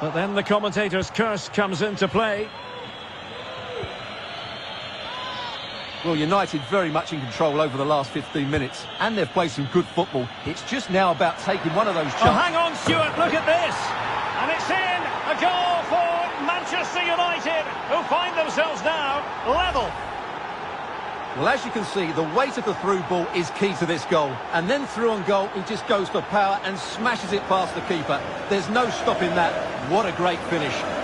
But then the commentator's curse comes into play. Well, United very much in control over the last 15 minutes, and they've played some good football. It's just now about taking one of those Oh, hang on, Stuart, look at this. And it's in. A goal for Manchester United, who find themselves now level. Well, as you can see, the weight of the through ball is key to this goal. And then through on goal, he just goes for power and smashes it past the keeper. There's no stopping that. What a great finish.